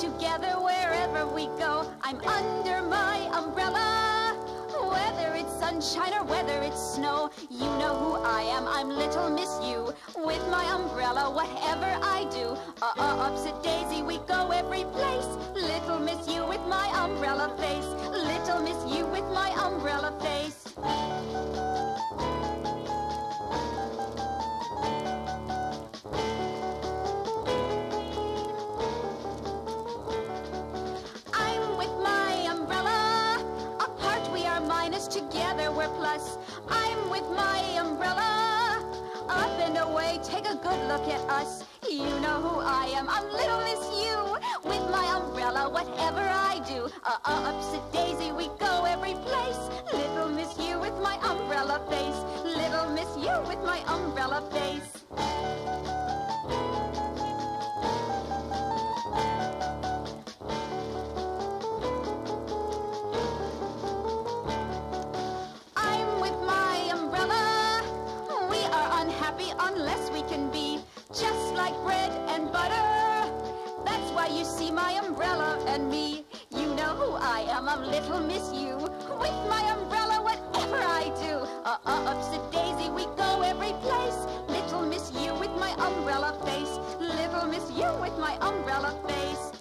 together wherever we go. I'm under my umbrella. Whether it's sunshine or whether it's snow, you know who I am. I'm Little Miss U. With my umbrella, whatever I do, uh uh, upsy daisy, we go every place. Little Miss U with my umbrella face. Little Miss U together we're plus. I'm with my umbrella. Up and away, take a good look at us. You know who I am. I'm Little Miss U. With my umbrella, whatever I do, uh uh, upsy daisy, we go every place. Little Miss U with my umbrella face. Little Miss U with my umbrella face. Like bread and butter. That's why you see my umbrella and me. You know who I am. I'm little Miss U. With my umbrella, whatever I do, uh uh, upsy daisy, we go every place. Little Miss U with my umbrella face. Little Miss U with my umbrella face.